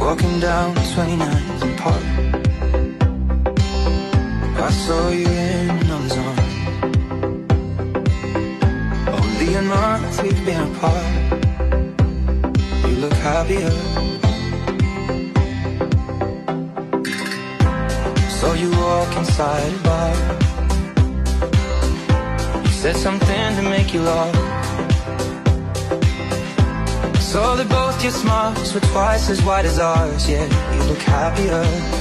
Walking down 29th and Park I saw you in on zone Only a month we've been apart. You look happier. Saw you walk inside a bar. You said something to make you laugh Saw that both your smiles were twice as wide as ours. Yeah, you look happier